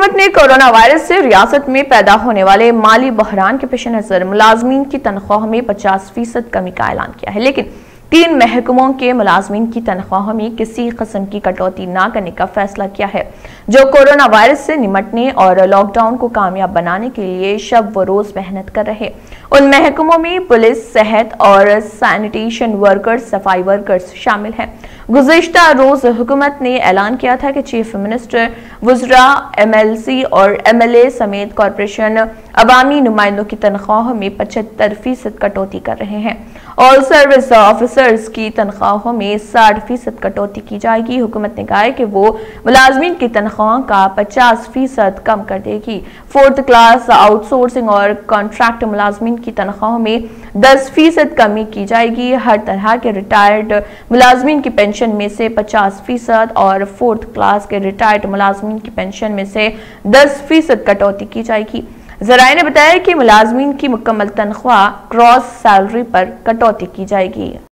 حکومت نے corona virus سے ریاست میں پیدا ہونے والے مالی بحران کے پیش نظر ملازمین کی تنخواہ میں پچاس فیصد کمی کا اعلان کیا ہے۔ لیکن تین محکموں کے ملازمین کی تنخواہ میں کسی قسم کی کٹوتی نہ کرنے کا فیصلہ کیا ہے۔ جو کورونا وائرس سے نمٹنے اور لاک ڈاؤن کو کامیاب بنانے کے لیے شب و روز محنت کر رہے۔ ان محکموں میں پولیس، صحت اور سینیٹیشن ورکرز صفائی ورکرز شامل ہیں۔ گزشتہ روز حکومت نے اعلان کیا تھا کہ چیف منسٹر وزراء ایم ایل سی اور ایم ایل اے سمیت کارپوریشن عوامی نمائندوں کی تنخواہ میں پچھتر فیصد کٹوتی کر رہے ہیں۔ اور سروس آفیسرز کی تنخواہوں میں ساٹھ فیصد کٹوتی کی جائے گی۔ حکومت نے کہا ہے کہ وہ ملازمین کی تنخواہ کا پچاس فیصد کم کر دے گی۔ فورتھ کلاس آؤٹ سورسنگ اور کانٹریکٹ ملازمین کی تنخواہ میں دس فیصد کمی کی جائے گی۔ ہر طرح کے ریٹائرڈ ملازمین کی پینشن میں سے پچاس فیصد اور فورتھ کلاس کے ریٹائرڈ ملازمین کی پینشن میں سے دس فیصد کٹوتی کی جائے گی۔ ذرائع نے بتایا کہ ملازمین کی مکمل تنخواہ کراس سیلری پر کٹوتی کی جائے گی۔